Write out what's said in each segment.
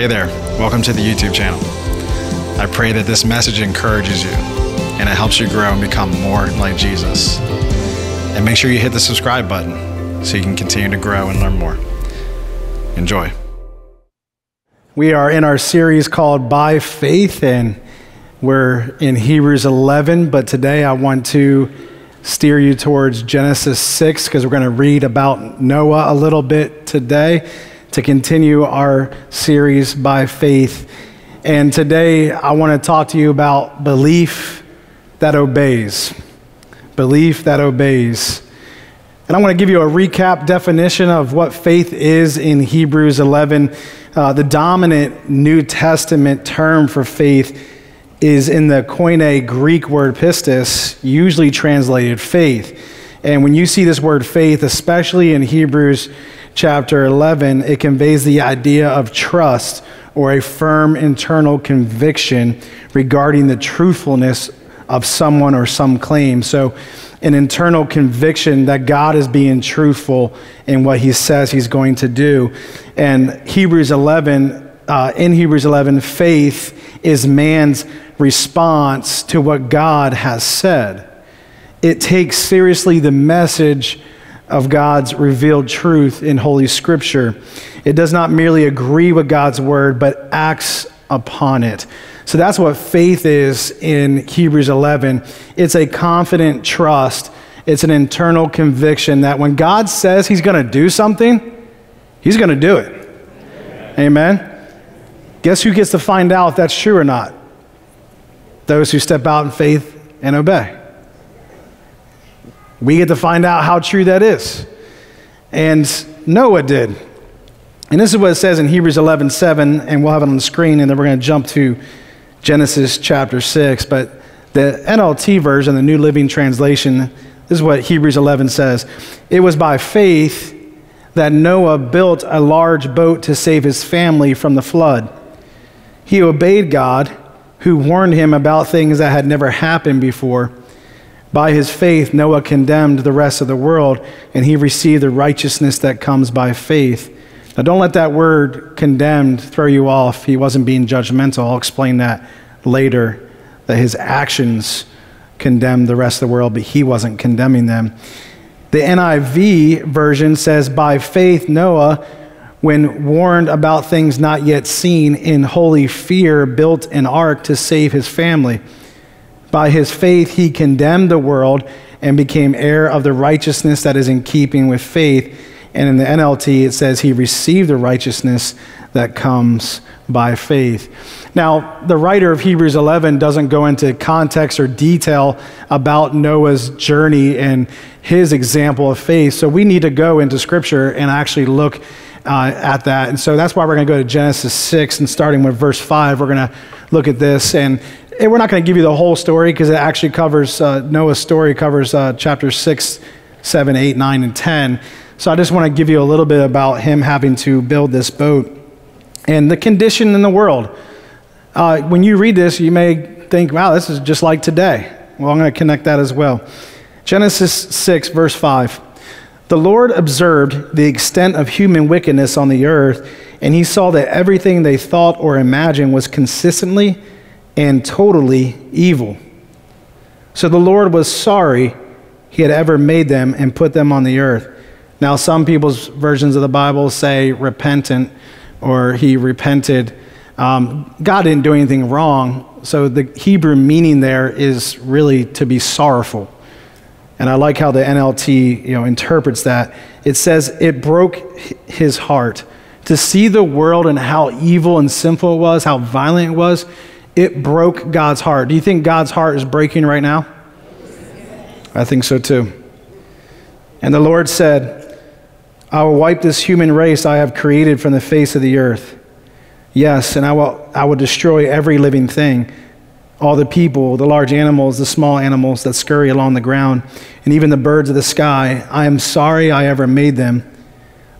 Hey there, welcome to the YouTube channel. I pray that this message encourages you and it helps you grow and become more like Jesus. And make sure you hit the subscribe button so you can continue to grow and learn more. Enjoy. We are in our series called By Faith, and we're in Hebrews 11, but today I want to steer you towards Genesis 6 because we're going to read about Noah a little bit today to continue our series by faith. And today I want to talk to you about belief that obeys. Belief that obeys. And I want to give you a recap definition of what faith is in Hebrews 11. Uh, the dominant New Testament term for faith is in the Koine Greek word pistis, usually translated faith. And when you see this word faith, especially in Hebrews chapter 11, it conveys the idea of trust or a firm internal conviction regarding the truthfulness of someone or some claim. So, an internal conviction that God is being truthful in what he says he's going to do. And Hebrews 11, uh, in Hebrews 11, faith is man's response to what God has said. It takes seriously the message of God's revealed truth in Holy Scripture. It does not merely agree with God's word, but acts upon it. So that's what faith is in Hebrews 11. It's a confident trust, it's an internal conviction that when God says He's going to do something, He's going to do it. Amen. Amen. Guess who gets to find out if that's true or not? Those who step out in faith and obey. We get to find out how true that is. And Noah did. And this is what it says in Hebrews 11 7, and we'll have it on the screen, and then we're going to jump to Genesis chapter 6. But the NLT version, the New Living Translation, this is what Hebrews 11 says It was by faith that Noah built a large boat to save his family from the flood. He obeyed God, who warned him about things that had never happened before. By his faith, Noah condemned the rest of the world, and he received the righteousness that comes by faith. Now, don't let that word condemned throw you off. He wasn't being judgmental. I'll explain that later, that his actions condemned the rest of the world, but he wasn't condemning them. The NIV version says, By faith, Noah, when warned about things not yet seen, in holy fear, built an ark to save his family. By his faith, he condemned the world and became heir of the righteousness that is in keeping with faith. And in the NLT, it says he received the righteousness that comes by faith. Now, the writer of Hebrews 11 doesn't go into context or detail about Noah's journey and his example of faith. So we need to go into Scripture and actually look uh, at that. And so that's why we're going to go to Genesis 6 and starting with verse 5, we're going to look at this. And we're not going to give you the whole story because it actually covers, uh, Noah's story covers uh, chapters 6, 7, 8, 9, and 10. So I just want to give you a little bit about him having to build this boat and the condition in the world. Uh, when you read this, you may think, wow, this is just like today. Well, I'm going to connect that as well. Genesis 6, verse 5. The Lord observed the extent of human wickedness on the earth, and he saw that everything they thought or imagined was consistently and totally evil. So the Lord was sorry he had ever made them and put them on the earth. Now, some people's versions of the Bible say repentant or he repented. Um, God didn't do anything wrong. So the Hebrew meaning there is really to be sorrowful. And I like how the NLT you know, interprets that. It says it broke his heart to see the world and how evil and sinful it was, how violent it was it broke God's heart. Do you think God's heart is breaking right now? I think so too. And the Lord said, I will wipe this human race I have created from the face of the earth. Yes, and I will, I will destroy every living thing all the people, the large animals, the small animals that scurry along the ground, and even the birds of the sky. I am sorry I ever made them.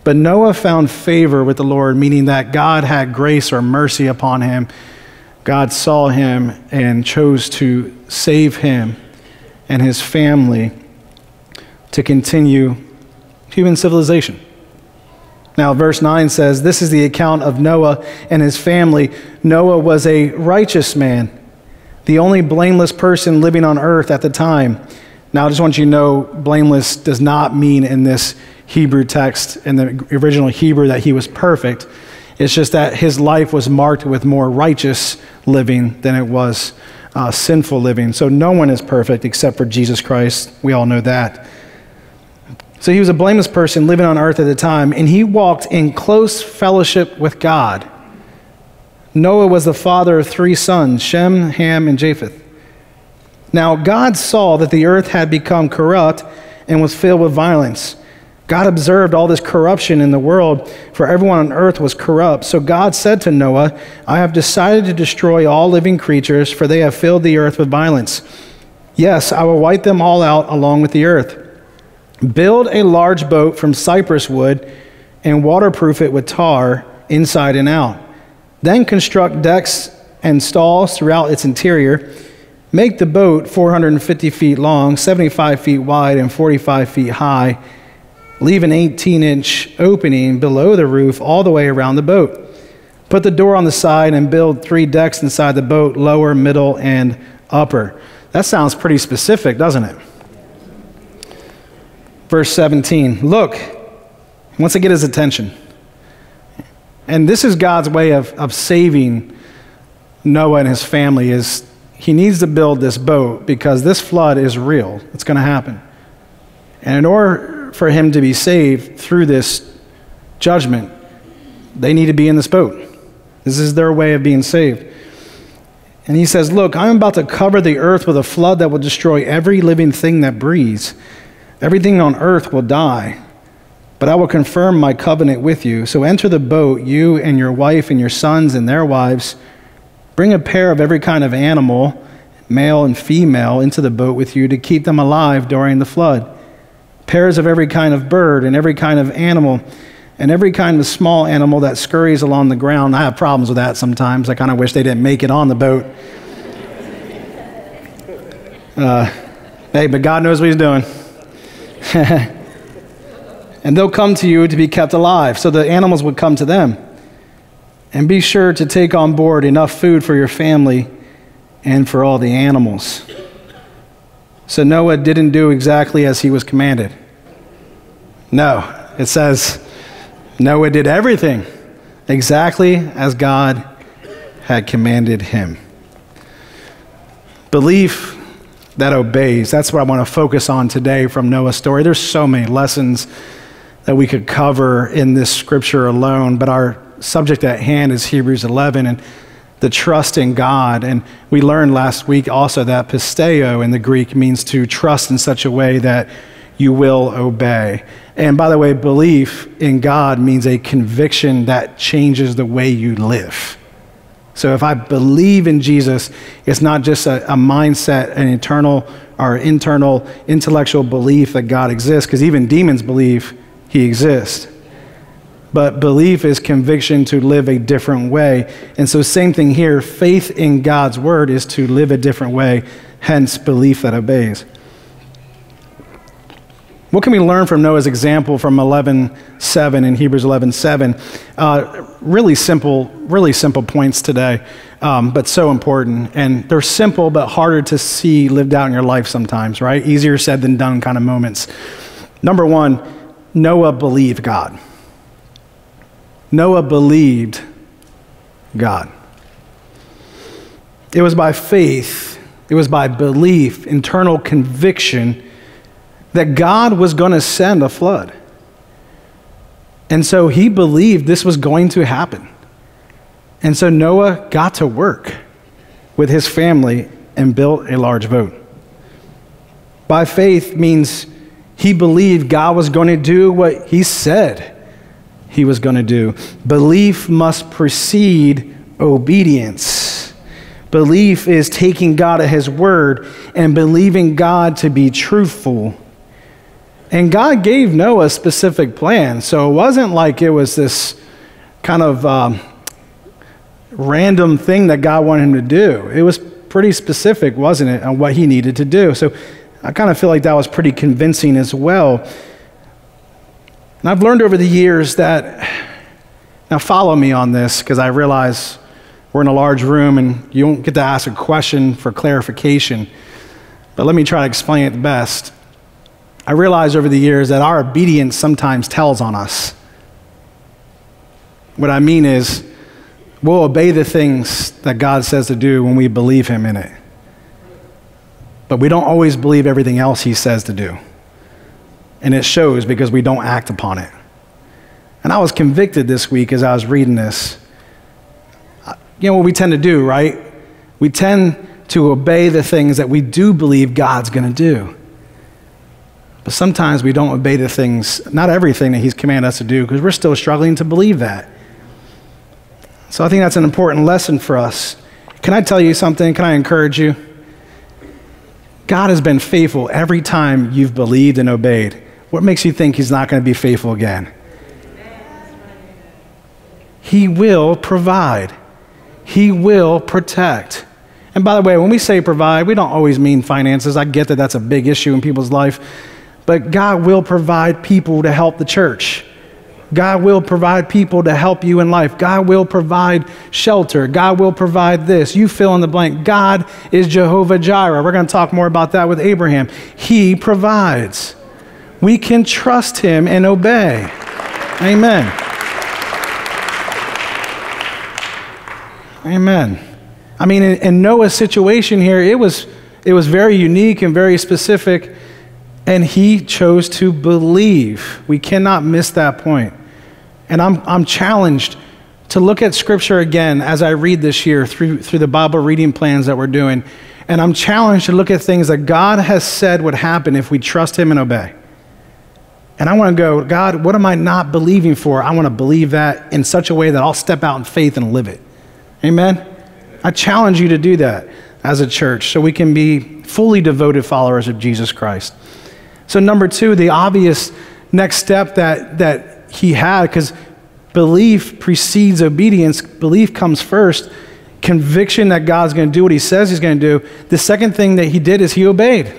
But Noah found favor with the Lord, meaning that God had grace or mercy upon him God saw him and chose to save him and his family to continue human civilization. Now, verse 9 says, This is the account of Noah and his family. Noah was a righteous man, the only blameless person living on earth at the time. Now, I just want you to know blameless does not mean in this Hebrew text, in the original Hebrew, that he was perfect. It's just that his life was marked with more righteous living than it was uh, sinful living. So no one is perfect except for Jesus Christ. We all know that. So he was a blameless person living on earth at the time, and he walked in close fellowship with God. Noah was the father of three sons Shem, Ham, and Japheth. Now, God saw that the earth had become corrupt and was filled with violence. God observed all this corruption in the world, for everyone on earth was corrupt. So God said to Noah, I have decided to destroy all living creatures, for they have filled the earth with violence. Yes, I will wipe them all out along with the earth. Build a large boat from cypress wood and waterproof it with tar inside and out. Then construct decks and stalls throughout its interior. Make the boat 450 feet long, 75 feet wide, and 45 feet high. Leave an 18 inch opening below the roof all the way around the boat. Put the door on the side and build three decks inside the boat lower, middle, and upper. That sounds pretty specific, doesn't it? verse 17. Look, wants to get his attention. And this is God's way of, of saving Noah and his family is he needs to build this boat because this flood is real. It's going to happen. And in order for him to be saved through this judgment, they need to be in this boat. This is their way of being saved. And he says, Look, I'm about to cover the earth with a flood that will destroy every living thing that breathes. Everything on earth will die, but I will confirm my covenant with you. So enter the boat, you and your wife and your sons and their wives. Bring a pair of every kind of animal, male and female, into the boat with you to keep them alive during the flood. Pairs of every kind of bird and every kind of animal and every kind of small animal that scurries along the ground. I have problems with that sometimes. I kind of wish they didn't make it on the boat. Uh, hey, but God knows what He's doing. and they'll come to you to be kept alive. So the animals would come to them. And be sure to take on board enough food for your family and for all the animals. So Noah didn't do exactly as he was commanded. No, it says Noah did everything exactly as God had commanded him. Belief that obeys. That's what I want to focus on today from Noah's story. There's so many lessons that we could cover in this scripture alone, but our subject at hand is Hebrews 11 and the trust in God. And we learned last week also that pisteo in the Greek means to trust in such a way that you will obey. And by the way, belief in God means a conviction that changes the way you live. So if I believe in Jesus, it's not just a, a mindset, an internal or internal intellectual belief that God exists, because even demons believe he exists. But belief is conviction to live a different way. And so, same thing here faith in God's word is to live a different way, hence, belief that obeys. What can we learn from Noah's example from 11:7 in Hebrews 11:7? Uh, really simple, really simple points today, um, but so important. And they're simple but harder to see lived out in your life sometimes, right? Easier said than done kind of moments. Number one, Noah believed God. Noah believed God. It was by faith, it was by belief, internal conviction that God was going to send a flood. And so he believed this was going to happen. And so Noah got to work with his family and built a large boat. By faith means he believed God was going to do what he said he was going to do. Belief must precede obedience. Belief is taking God at his word and believing God to be truthful and God gave Noah a specific plan. So it wasn't like it was this kind of um, random thing that God wanted him to do. It was pretty specific, wasn't it, on what he needed to do. So I kind of feel like that was pretty convincing as well. And I've learned over the years that Now, follow me on this because I realize we're in a large room and you don't get to ask a question for clarification. But let me try to explain it best. I realize over the years that our obedience sometimes tells on us. What I mean is, we'll obey the things that God says to do when we believe Him in it. But we don't always believe everything else He says to do. And it shows because we don't act upon it. And I was convicted this week as I was reading this. You know what we tend to do, right? We tend to obey the things that we do believe God's going to do. But sometimes we don't obey the things, not everything that He's commanded us to do, because we're still struggling to believe that. So I think that's an important lesson for us. Can I tell you something? Can I encourage you? God has been faithful every time you've believed and obeyed. What makes you think He's not going to be faithful again? He will provide, He will protect. And by the way, when we say provide, we don't always mean finances. I get that that's a big issue in people's life. But God will provide people to help the church. God will provide people to help you in life. God will provide shelter. God will provide this. You fill in the blank. God is Jehovah Jireh. We're going to talk more about that with Abraham. He provides. We can trust him and obey. Amen. Amen. I mean, in, in, Noah's situation here, it was, it was very unique and very specific, and he chose to believe. We cannot miss that point. And I'm, I'm challenged to look at Scripture again as I read this year through, through the Bible reading plans that we're doing. And I'm challenged to look at things that God has said would happen if we trust Him and obey. And I want to go, God, what am I not believing for? I want to believe that in such a way that I'll step out in faith and live it. Amen? I challenge you to do that as a church so we can be fully devoted followers of Jesus Christ. So, number two, the obvious next step that, that he had, because belief precedes obedience, belief comes first, conviction that God's going to do what he says he's going to do. The second thing that he did is he obeyed.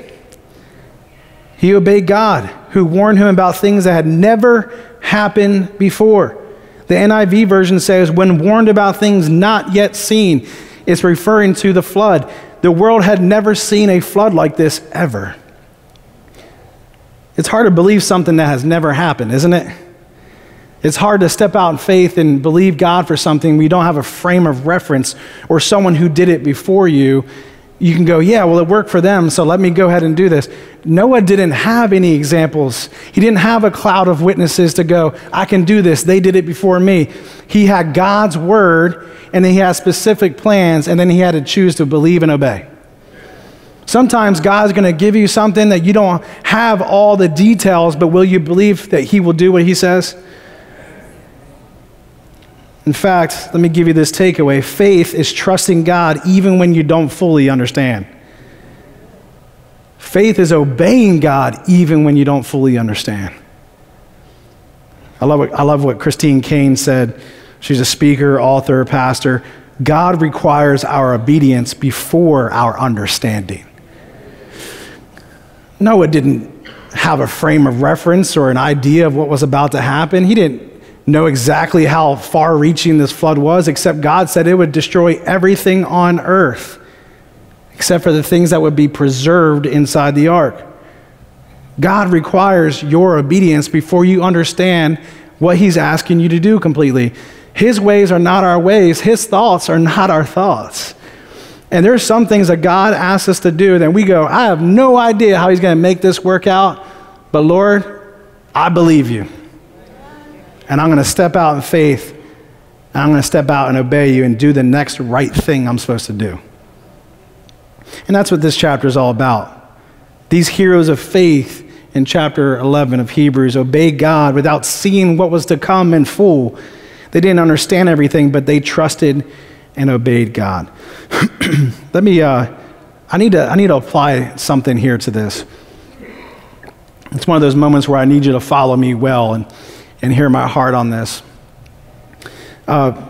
He obeyed God, who warned him about things that had never happened before. The NIV version says, when warned about things not yet seen, it's referring to the flood. The world had never seen a flood like this ever. It's hard to believe something that has never happened, isn't it? It's hard to step out in faith and believe God for something we don't have a frame of reference or someone who did it before you you can go, yeah, well, it worked for them, so let me go ahead and do this. Noah didn't have any examples. He didn't have a cloud of witnesses to go, I can do this. They did it before me. He had God's word, and then he had specific plans, and then he had to choose to believe and obey. Sometimes God's going to give you something that you don't have all the details, but will you believe that he will do what he says? In fact, let me give you this takeaway faith is trusting God even when you don't fully understand. Faith is obeying God even when you don't fully understand. I love what, I love what Christine Caine said. She's a speaker, author, pastor. God requires our obedience before our understanding. Noah didn't have a frame of reference or an idea of what was about to happen. He didn't know exactly how far reaching this flood was, except God said it would destroy everything on earth, except for the things that would be preserved inside the ark. God requires your obedience before you understand what He's asking you to do completely. His ways are not our ways, His thoughts are not our thoughts. And there's some things that God asks us to do that we go, I have no idea how He's going to make this work out, but Lord, I believe you and I'm going to step out in faith, and I'm going to step out and obey you and do the next right thing I'm supposed to do. And that's what this chapter is all about. These heroes of faith in chapter 11 of Hebrews obeyed God without seeing what was to come in full. They didn't understand everything, but they trusted and obeyed God. Let me, uh, I, need to, I need to apply something here to this. It's one of those moments where I need you to follow me well. And and hear my heart on this. Uh,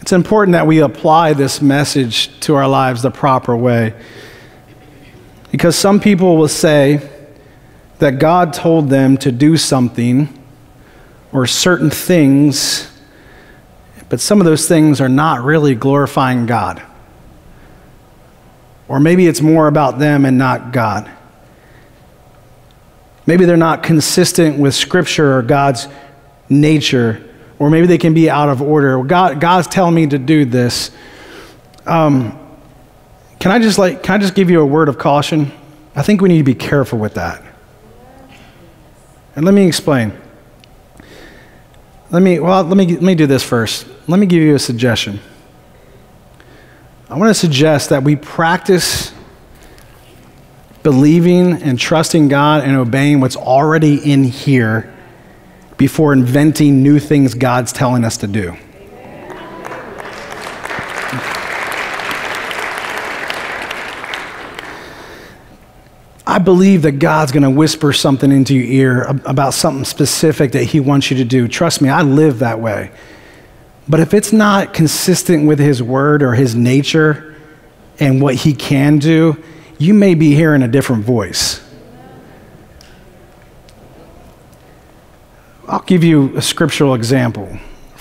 it's important that we apply this message to our lives the proper way. Because some people will say that God told them to do something or certain things but some of those things are not really glorifying God. Or maybe it's more about them and not God. Maybe they're not consistent with Scripture or God's nature, or maybe they can be out of order. God, God's telling me to do this. Um, can I just like, can I just give you a word of caution? I think we need to be careful with that. And let me explain. Let me, well, let me, let me do this first. Let me give you a suggestion. I want to suggest that we practice believing and trusting God and obeying what's already in here before inventing new things God's telling us to do. I believe that God's going to whisper something into your ear about something specific that He wants you to do. Trust me, I live that way. But if it's not consistent with His word or His nature and what He can do, you may be hearing a different voice. I'll give you a scriptural example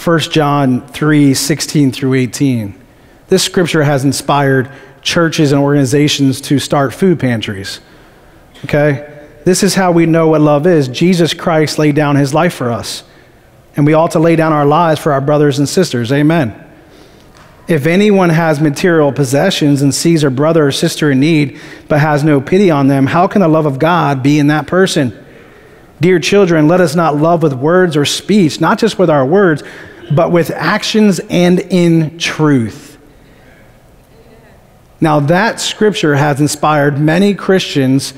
1 John 3 16 through 18. This scripture has inspired churches and organizations to start food pantries. Okay? This is how we know what love is. Jesus Christ laid down his life for us. And we ought to lay down our lives for our brothers and sisters. Amen. If anyone has material possessions and sees a brother or sister in need, but has no pity on them, how can the love of God be in that person? Dear children, let us not love with words or speech, not just with our words, but with actions and in truth. Now, that scripture has inspired many Christians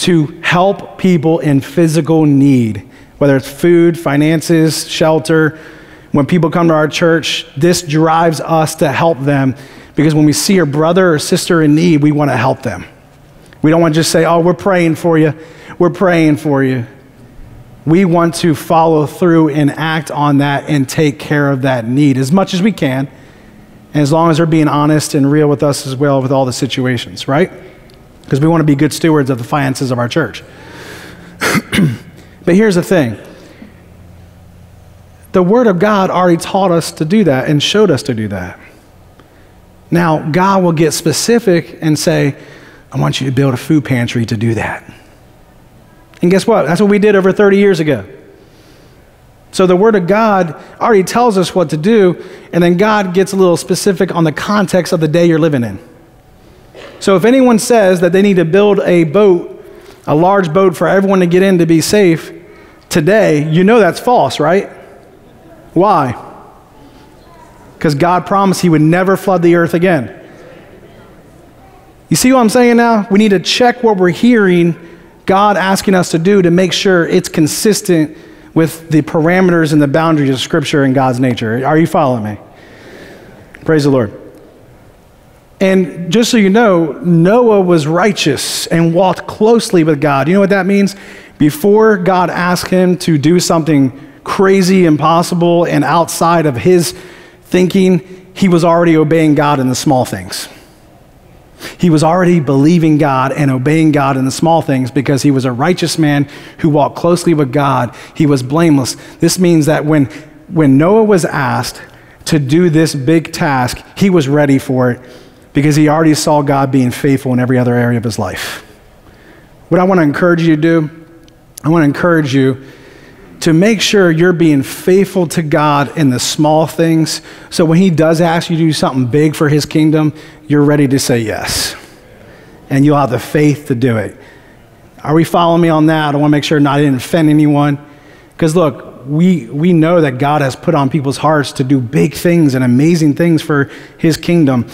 to help people in physical need, whether it's food, finances, shelter. When people come to our church, this drives us to help them because when we see a brother or sister in need, we want to help them. We don't want to just say, oh, we're praying for you. We're praying for you. We want to follow through and act on that and take care of that need as much as we can, and as long as they're being honest and real with us as well with all the situations, right? Because we want to be good stewards of the finances of our church. but here's the thing the Word of God already taught us to do that and showed us to do that. Now, God will get specific and say, I want you to build a food pantry to do that. And guess what? That's what we did over 30 years ago. So the Word of God already tells us what to do, and then God gets a little specific on the context of the day you're living in. So if anyone says that they need to build a boat, a large boat for everyone to get in to be safe today, you know that's false, right? Why? Because God promised He would never flood the earth again. You see what I'm saying now? We need to check what we're hearing God asking us to do to make sure it's consistent with the parameters and the boundaries of Scripture and God's nature. Are you following me? Praise the Lord. And just so you know, Noah was righteous and walked closely with God. You know what that means? Before God asked him to do something crazy, impossible, and outside of his thinking, he was already obeying God in the small things. He was already believing God and obeying God in the small things because he was a righteous man who walked closely with God. He was blameless. This means that when, when Noah was asked to do this big task, he was ready for it because he already saw God being faithful in every other area of his life. What I want to encourage you to do, I want to encourage you to make sure you're being faithful to God in the small things. So when he does ask you to do something big for his kingdom, you're ready to say yes. And you'll have the faith to do it. Are we following me on that? I want to make sure not to offend anyone. Because look, we, we know that God has put on people's hearts to do big things and amazing things for his kingdom.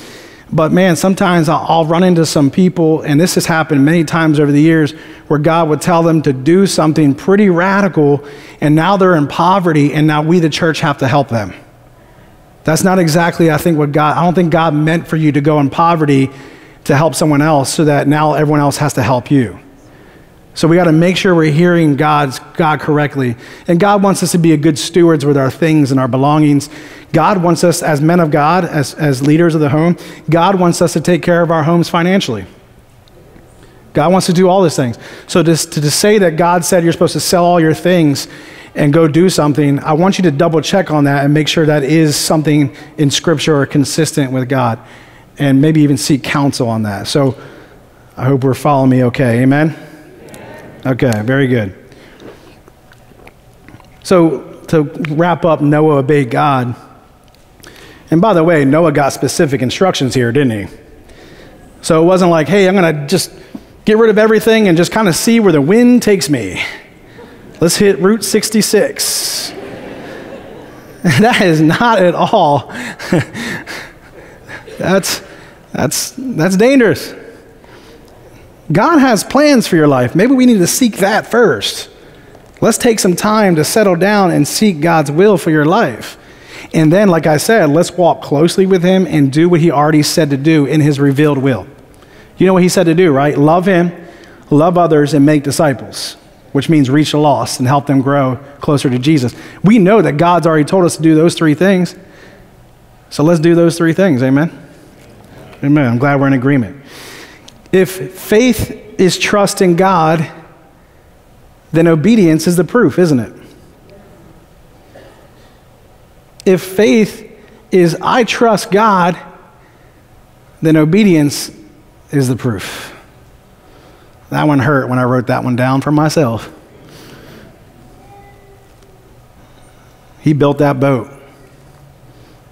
But man, sometimes I'll, run into some people, and this has happened many times over the years, where God would tell them to do something pretty radical, and now they're in poverty, and now we, the church, have to help them. That's not exactly, I think, what God, I don't think God meant for you to go in poverty to help someone else so that now everyone else has to help you. So we got to make sure we're hearing God's God correctly. And God wants us to be a good stewards with our things and our belongings. God wants us as men of God, as, as leaders of the home, God wants us to take care of our homes financially. God wants to do all these things. So to, to, to say that God said you're supposed to sell all your things and go do something, I want you to double check on that and make sure that is something in Scripture or consistent with God, and maybe even seek counsel on that. So I hope we're following me okay. Amen? Okay, very good. So to wrap up, Noah obeyed God. And by the way, Noah got specific instructions here, didn't he? So it wasn't like, hey, I'm going to just get rid of everything and just kind of see where the wind takes me. Let's hit Route 66. that is not at all. that's, that's, that's dangerous. God has plans for your life. Maybe we need to seek that first. Let's take some time to settle down and seek God's will for your life. And then, like I said, let's walk closely with Him and do what He already said to do in His revealed will. You know what He said to do, right? Love Him, love others, and make disciples which means reach the lost and help them grow closer to Jesus. We know that God's already told us to do those three things. So let's do those three things. Amen. Amen. I'm glad we're in agreement. If faith is trust in God, then obedience is the proof, isn't it? If faith is I trust God, then obedience is the proof. That one hurt when I wrote that one down for myself. He built that boat.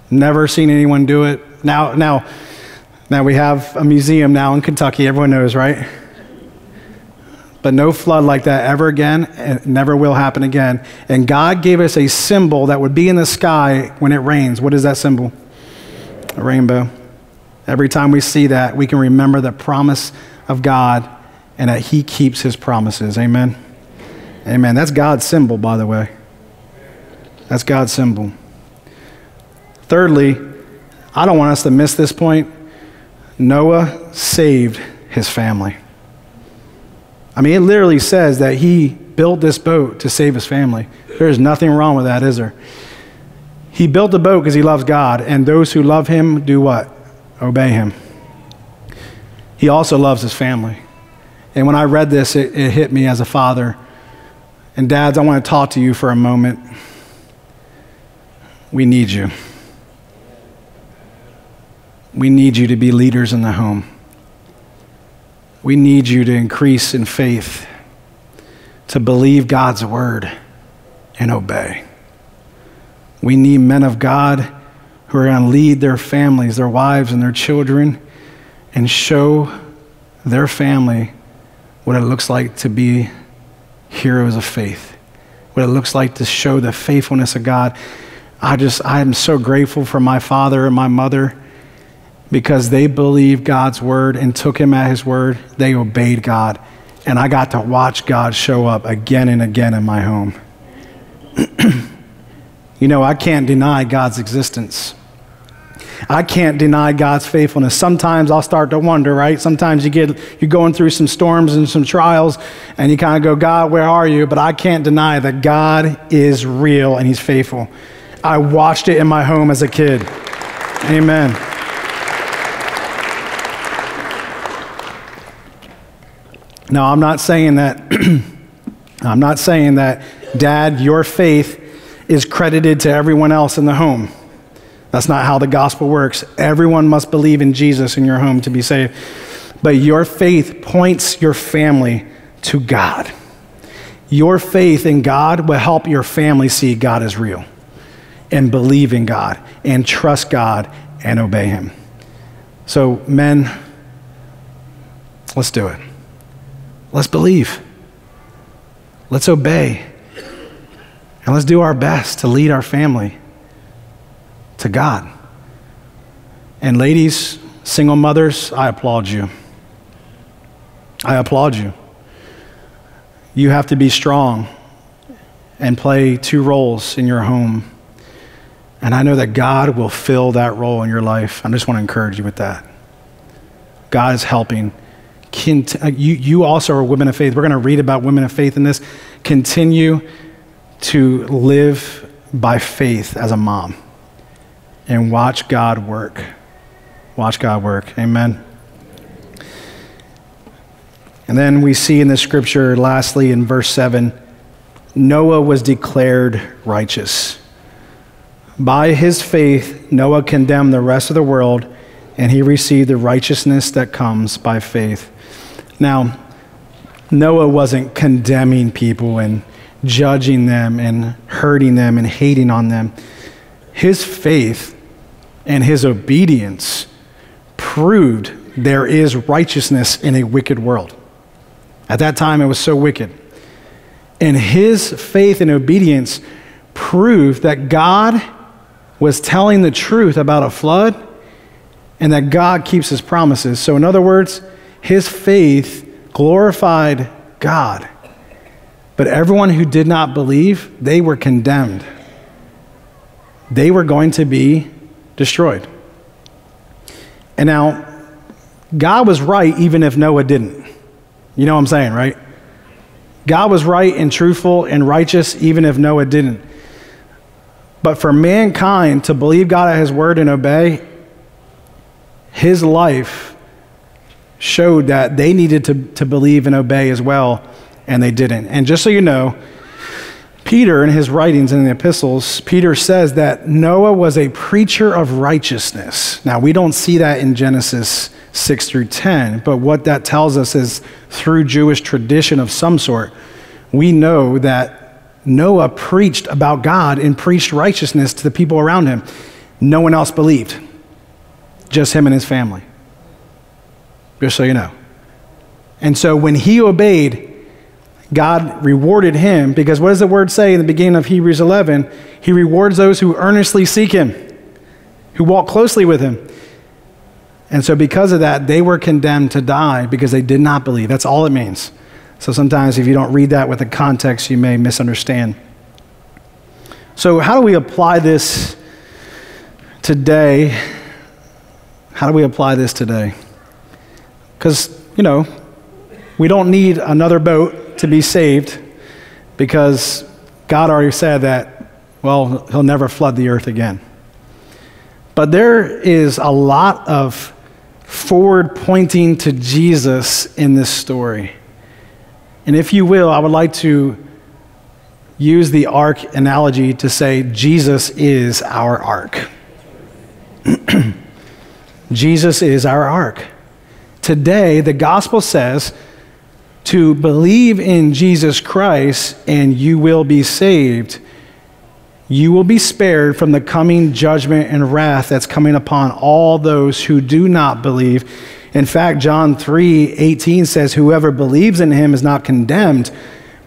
Never seen anyone do it. Now, now, now we have a museum now in Kentucky. Everyone knows, right? But no flood like that ever again. It never will happen again. And God gave us a symbol that would be in the sky when it rains. What is that symbol? A rainbow. Every time we see that, we can remember the promise of God and that he keeps his promises. Amen. Amen. That's God's symbol, by the way. That's God's symbol. Thirdly, I don't want us to miss this point. Noah saved his family. I mean, it literally says that he built this boat to save his family. There's nothing wrong with that, is there? He built the boat because he loves God, and those who love him do what? Obey him. He also loves his family. And when I read this, it, it hit me as a father. And dads, I want to talk to you for a moment. We need you. We need you to be leaders in the home. We need you to increase in faith, to believe God's word and obey. We need men of God who are going to lead their families, their wives, and their children and show their family what it looks like to be heroes of faith, what it looks like to show the faithfulness of God. I just, I am so grateful for my father and my mother because they believed God's word and took him at his word. They obeyed God. And I got to watch God show up again and again in my home. you know, I can't deny God's existence. I can't deny God's faithfulness. Sometimes I'll start to wonder, right? Sometimes you get you're going through some storms and some trials and you kind of go, "God, where are you?" But I can't deny that God is real and he's faithful. I watched it in my home as a kid. Amen. Now, I'm not saying that I'm not saying that dad, your faith is credited to everyone else in the home. That's not how the gospel works. Everyone must believe in Jesus in your home to be saved. But your faith points your family to God. Your faith in God will help your family see God is real and believe in God and trust God and obey Him. So, men, let's do it. Let's believe. Let's obey. And let's do our best to lead our family to God. And ladies, single mothers, I applaud you. I applaud you. You have to be strong and play two roles in your home. And I know that God will fill that role in your life. I just want to encourage you with that. God is helping. Uh, you, you also are women of faith. We're going to read about women of faith in this. Continue to live by faith as a mom and watch God work. Watch God work. Amen. And then we see in the scripture, lastly, in verse 7, Noah was declared righteous. By his faith, Noah condemned the rest of the world, and he received the righteousness that comes by faith. Now, Noah wasn't condemning people and judging them and hurting them and hating on them. His faith and his obedience proved there is righteousness in a wicked world. At that time, it was so wicked. And his faith and obedience proved that God was telling the truth about a flood and that God keeps his promises. So, in other words, his faith glorified God. But everyone who did not believe, they were condemned. They were going to be destroyed. And now, God was right even if Noah didn't. You know what I'm saying, right? God was right and truthful and righteous even if Noah didn't. But for mankind to believe God at his word and obey, his life showed that they needed to, to believe and obey as well, and they didn't. And just so you know, Peter, in his writings in the epistles, Peter says that Noah was a preacher of righteousness. Now, we don't see that in Genesis 6 through 10, but what that tells us is through Jewish tradition of some sort, we know that Noah preached about God and preached righteousness to the people around him. No one else believed, just him and his family. Just so you know. And so when he obeyed, God rewarded him because what does the word say in the beginning of Hebrews 11? He rewards those who earnestly seek him, who walk closely with him. And so, because of that, they were condemned to die because they did not believe. That's all it means. So, sometimes if you don't read that with the context, you may misunderstand. So, how do we apply this today? How do we apply this today? Because, you know, we don't need another boat to be saved because God already said that, well, He'll never flood the earth again. But there is a lot of forward pointing to Jesus in this story. And if you will, I would like to use the ark analogy to say Jesus is our ark. Jesus is our ark. Today, the gospel says to believe in Jesus Christ and you will be saved you will be spared from the coming judgment and wrath that's coming upon all those who do not believe. In fact, John 3 18 says, Whoever believes in him is not condemned,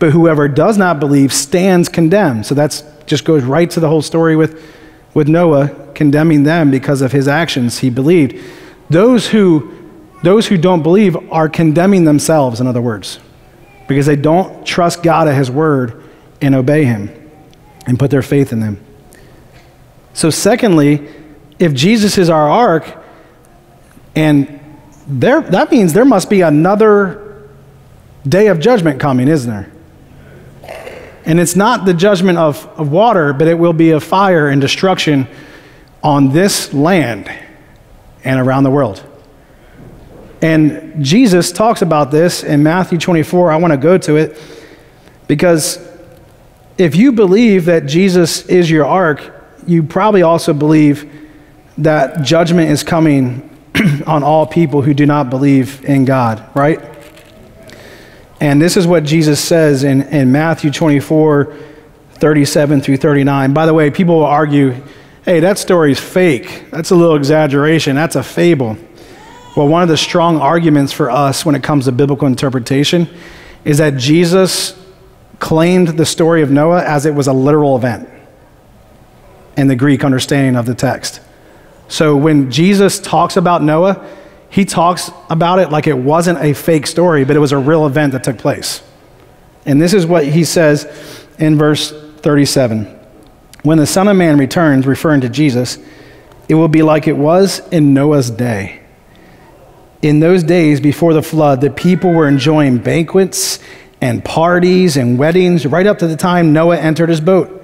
but whoever does not believe stands condemned. So that just goes right to the whole story with, with Noah condemning them because of his actions. He believed. Those who, those who don't believe are condemning themselves, in other words, because they don't trust God at his word and obey him and put their faith in them. So, secondly, if Jesus is our ark, and there, that means there must be another day of judgment coming, isn't there? And it's not the judgment of, of water, but it will be of fire and destruction on this land and around the world. And Jesus talks about this in Matthew 24. I want to go to it because if you believe that Jesus is your ark, you probably also believe that judgment is coming on all people who do not believe in God, right? And this is what Jesus says in, in Matthew 24, 37 through 39. By the way, people will argue, hey, that story's fake. That's a little exaggeration. That's a fable. Well, one of the strong arguments for us when it comes to biblical interpretation is that Jesus claimed the story of Noah as it was a literal event in the Greek understanding of the text. So when Jesus talks about Noah, he talks about it like it wasn't a fake story, but it was a real event that took place. And this is what he says in verse 37 When the Son of Man returns, referring to Jesus, it will be like it was in Noah's day. In those days before the flood, the people were enjoying banquets and parties and weddings right up to the time Noah entered his boat.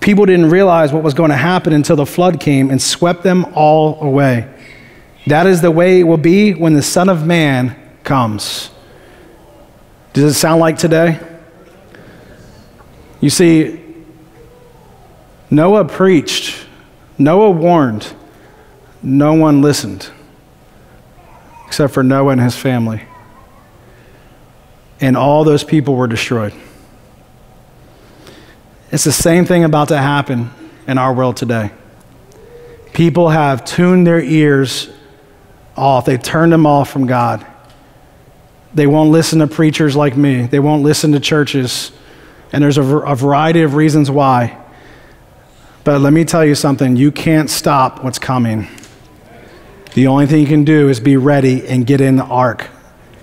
People didn't realize what was going to happen until the flood came and swept them all away. That is the way it will be when the Son of Man comes. Does it sound like today? You see, Noah preached, Noah warned, no one listened except for Noah and his family. And all those people were destroyed. It's the same thing about to happen in our world today. People have tuned their ears off, they turned them off from God. They won't listen to preachers like me, they won't listen to churches. And there's a, a variety of reasons why. But let me tell you something you can't stop what's coming. The only thing you can do is be ready and get in the ark,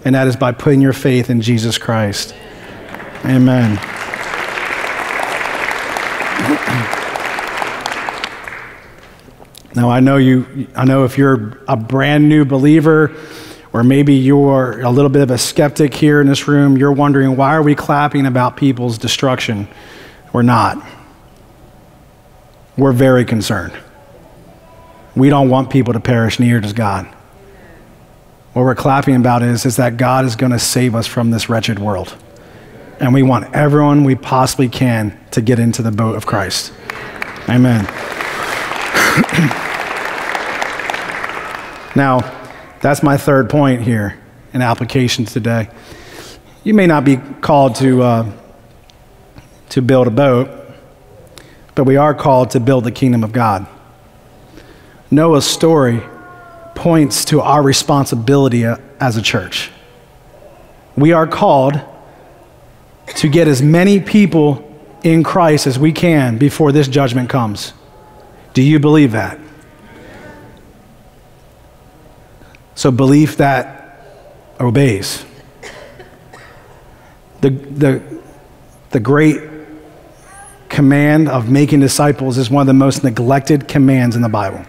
and that is by putting your faith in Jesus Christ. Amen. Now, I know you, I know if you're a brand new believer, or maybe you're a little bit of a skeptic here in this room, you're wondering why are we clapping about people's destruction? We're not. We're very concerned. We don't want people to perish, neither does God. What we're clapping about is, is that God is going to save us from this wretched world. And we want everyone we possibly can to get into the boat of Christ. Amen. now, that's my third point here in application today. You may not be called to, uh, to build a boat, but we are called to build the kingdom of God. Noah's story points to our responsibility as a church. We are called to get as many people in Christ as we can before this judgment comes. Do you believe that? So, belief that obeys. The, the, the great command of making disciples is one of the most neglected commands in the Bible.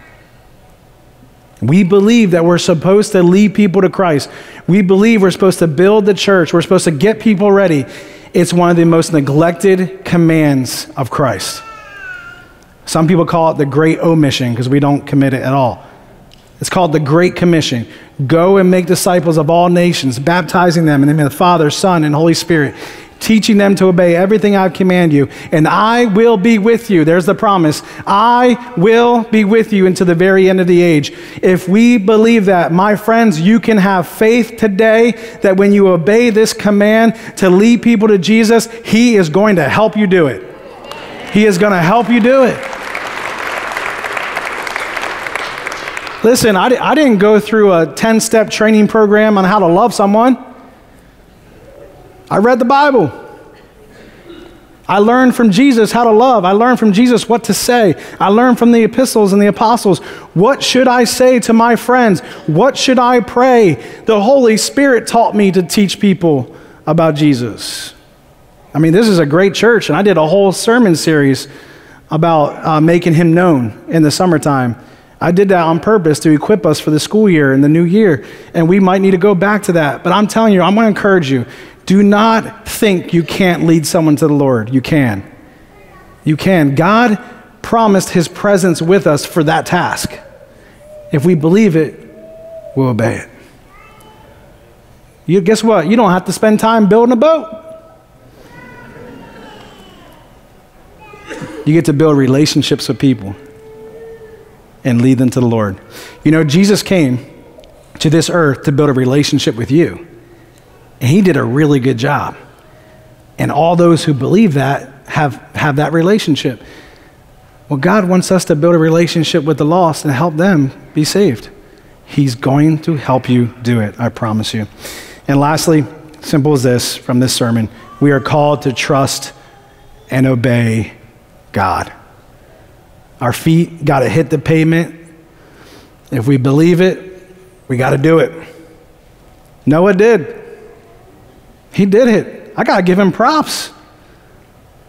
We believe that we're supposed to lead people to Christ. We believe we're supposed to build the church. We're supposed to get people ready. It's one of the most neglected commands of Christ. Some people call it the Great Omission because we don't commit it at all. It's called the Great Commission. Go and make disciples of all nations, baptizing them in the name of the Father, Son, and Holy Spirit, teaching them to obey everything I've commanded you, and I will be with you. There's the promise. I will be with you until the very end of the age. If we believe that, my friends, you can have faith today that when you obey this command to lead people to Jesus, He is going to help you do it. He is going to help you do it. Listen, I, I didn't go through a 10 step training program on how to love someone. I read the Bible. I learned from Jesus how to love. I learned from Jesus what to say. I learned from the epistles and the apostles. What should I say to my friends? What should I pray? The Holy Spirit taught me to teach people about Jesus. I mean, this is a great church, and I did a whole sermon series about uh, making him known in the summertime. I did that on purpose to equip us for the school year and the new year, and we might need to go back to that. But I'm telling you, I'm going to encourage you do not think you can't lead someone to the Lord. You can. You can. God promised his presence with us for that task. If we believe it, we'll obey it. You guess what? You don't have to spend time building a boat. You get to build relationships with people and lead them to the Lord. You know, Jesus came to this earth to build a relationship with you. And he did a really good job. And all those who believe that have, have that relationship. Well, God wants us to build a relationship with the lost and help them be saved. He's going to help you do it, I promise you. And lastly, simple as this from this sermon we are called to trust and obey God. Our feet got to hit the pavement. If we believe it, we got to do it. Noah did. He did it. I got to give him props.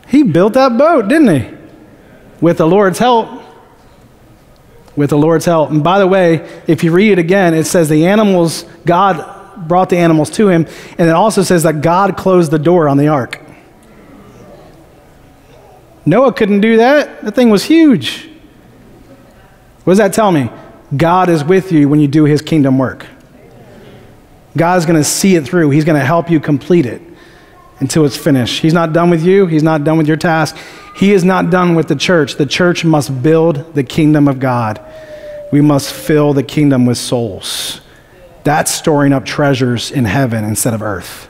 He built that boat, didn't he? With the Lord's help. With the Lord's help. And by the way, if you read it again, it says the animals, God brought the animals to him, and it also says that God closed the door on the ark. Noah couldn't do that. The thing was huge. What does that tell me? God is with you when you do his kingdom work. God's going to see it through. He's going to help you complete it. until it's finished. He's not done with you, He's not done with your task. He is not done with the church. The church must build the kingdom of God. We must fill the kingdom with souls. That's storing up treasures in heaven instead of earth.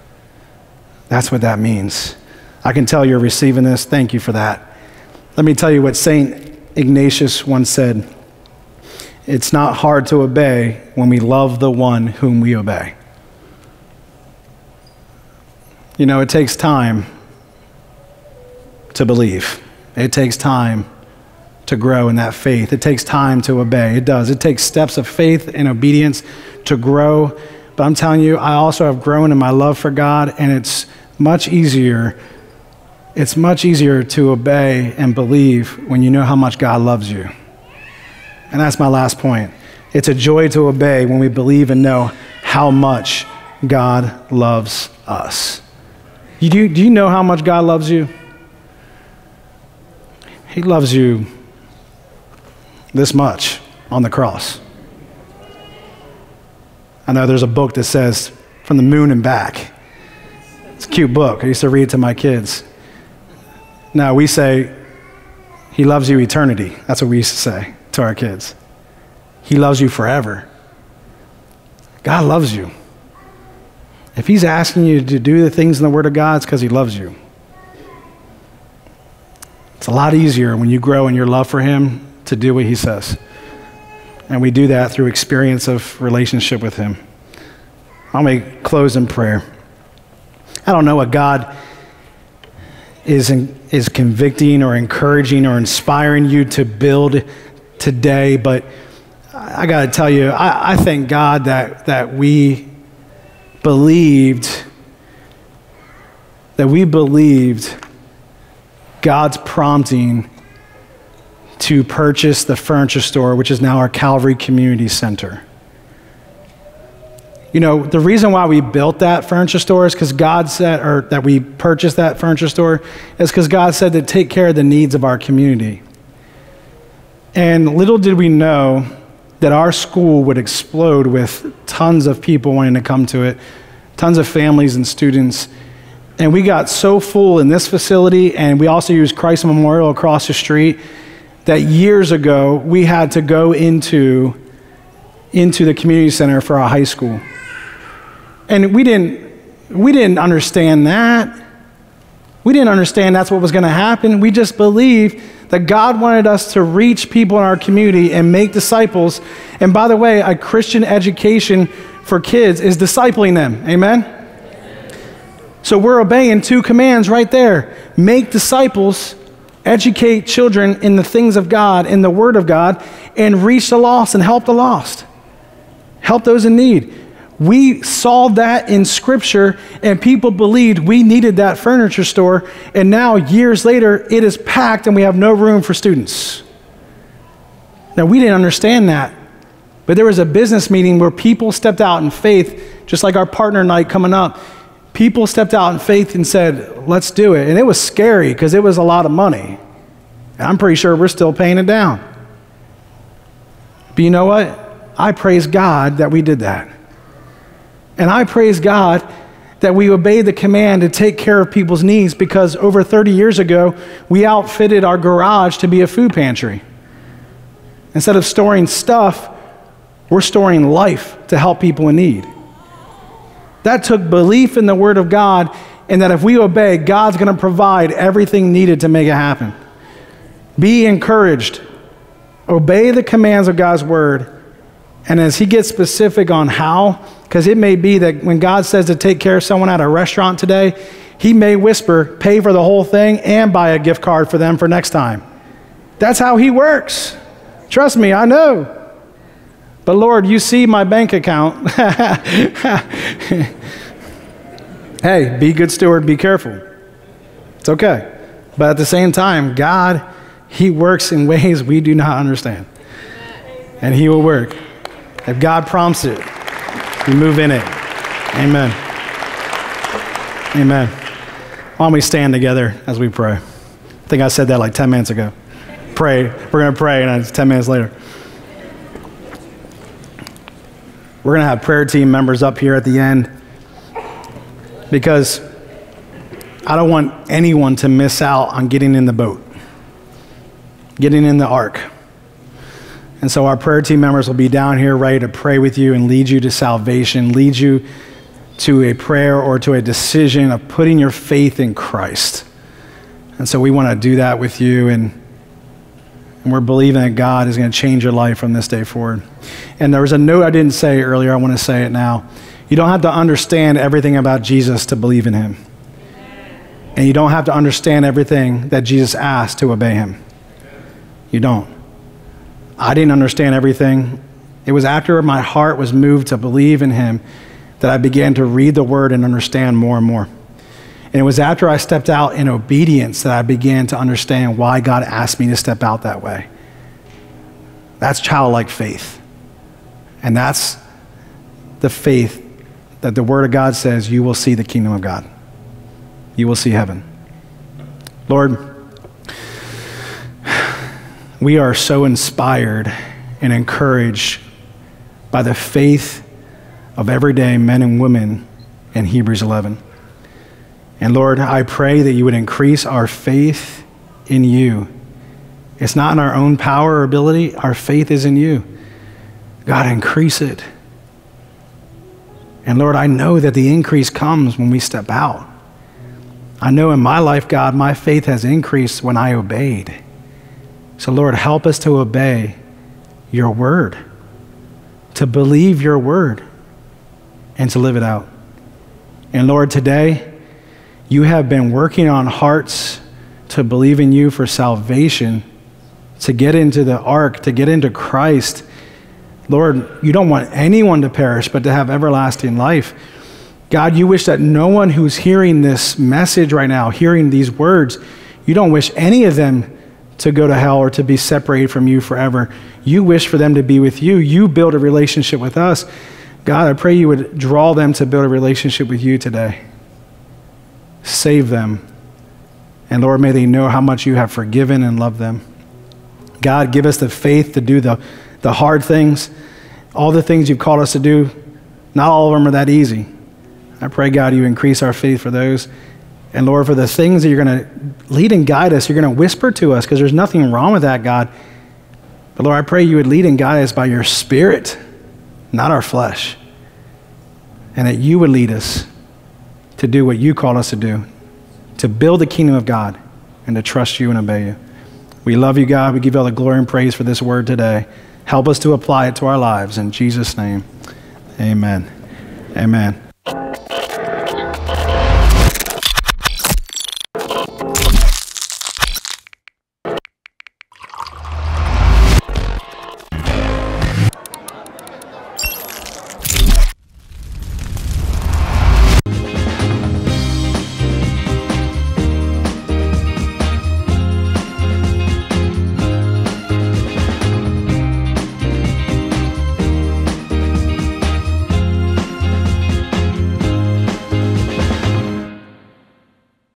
That's what that means. I can tell you're receiving this. Thank you for that. Let me tell you what St. Ignatius once said It's not hard to obey when we love the one whom we obey. You know, it takes time to believe, it takes time to grow in that faith. It takes time to obey. It does. It takes steps of faith and obedience to grow. But I'm telling you, I also have grown in my love for God, and it's much easier. It's much easier to obey and believe when you know how much God loves you. And that's my last point. It's a joy to obey when we believe and know how much God loves us. You do, do you know how much God loves you? He loves you this much on the cross. I know there's a book that says from the moon and back. It's a cute book. I used to read it to my kids. Now we say, He loves you eternity. That's what we used to say to our kids. He loves you forever. God loves you. If He's asking you to do the things in the Word of God, it's because He loves you. It's a lot easier when you grow in your love for Him to do what He says. And we do that through experience of relationship with Him. I'll make close in prayer. I don't know what God is, in, is convicting or encouraging or inspiring you to build today, but I got to tell you, I, I thank God that, that we believed, that we believed God's prompting to purchase the furniture store, which is now our Calvary Community Center. You know, the reason why we built that furniture store is because God said, or that we purchased that furniture store, is because God said to take care of the needs of our community. And little did we know that our school would explode with tons of people wanting to come to it, tons of families and students. And we got so full in this facility, and we also used Christ Memorial across the street, that years ago we had to go into, into the community center for our high school. And we didn't, we didn't understand that. We didn't understand that's what was going to happen. We just believed that God wanted us to reach people in our community and make disciples. And by the way, a Christian education for kids is discipling them. Amen? So we're obeying two commands right there make disciples, educate children in the things of God, in the Word of God, and reach the lost and help the lost. Help those in need. We saw that in Scripture, and people believed we needed that furniture store, and now, years later, it is packed and we have no room for students. Now, we didn't understand that, but there was a business meeting where people stepped out in faith, just like our partner night coming up. People stepped out in faith and said, Let's do it. And it was scary because it was a lot of money. And I'm pretty sure we're still paying it down. But you know what? I praise God that we did that. And I praise God that we obey the command to take care of people's needs because over 30 years ago, we outfitted our garage to be a food pantry. Instead of storing stuff, we're storing life to help people in need. That took belief in the Word of God and that if we obey, God's going to provide everything needed to make it happen. Be encouraged. Obey the commands of God's Word. And as He gets specific on how, because it may be that when God says to take care of someone at a restaurant today, He may whisper, pay for the whole thing and buy a gift card for them for next time. That's how He works. Trust me, I know. But Lord, you see my bank account. hey, be good steward, be careful. It's okay. But at the same time, God, He works in ways we do not understand. And He will work. If God prompts it, we move in it. Amen. Amen. Why don't we stand together as we pray? I think I said that like 10 minutes ago. Pray. We're going to pray, and it's 10 minutes later. We're going to have prayer team members up here at the end because I don't want anyone to miss out on getting in the boat, getting in the ark. And so our prayer team members will be down here ready to pray with you and lead you to salvation, lead you to a prayer or to a decision of putting your faith in Christ. And so we want to do that with you, and, and we're believing that God is going to change your life from this day forward. And there was a note I didn't say earlier, I want to say it now. You don't have to understand everything about Jesus to believe in him. And you don't have to understand everything that Jesus asked to obey him. You don't. I didn't understand everything. It was after my heart was moved to believe in him that I began to read the word and understand more and more. And it was after I stepped out in obedience that I began to understand why God asked me to step out that way. That's childlike faith. And that's the faith that the Word of God says you will see the kingdom of God. You will see heaven. Lord, we are so inspired and encouraged by the faith of everyday men and women in Hebrews 11. And Lord, I pray that you would increase our faith in you. It's not in our own power or ability, our faith is in you. God, increase it. And Lord, I know that the increase comes when we step out. I know in my life, God, my faith has increased when I obeyed. So, Lord, help us to obey your word, to believe your word, and to live it out. And Lord, today, you have been working on hearts to believe in you for salvation, to get into the ark, to get into Christ. Lord, you don't want anyone to perish, but to have everlasting life. God, you wish that no one who's hearing this message right now, hearing these words, you don't wish any of them to go to hell or to be separated from you forever. You wish for them to be with you. You build a relationship with us. God, I pray you would draw them to build a relationship with you today. Save them. And Lord, may they know how much you have forgiven and loved them. God, give us the faith to do the, the hard things, all the things you've called us to do. Not all of them are that easy. I pray, God, you increase our faith for those. And Lord, for the things that you're going to lead and guide us, you're going to whisper to us because there's nothing wrong with that, God. But Lord, I pray you would lead and guide us by your spirit not our flesh. And that you would lead us to do what you called us to do, to build the kingdom of God and to trust you and obey you. We love you, God. We give you all the glory and praise for this word today. Help us to apply it to our lives. In Jesus' name, amen. Amen.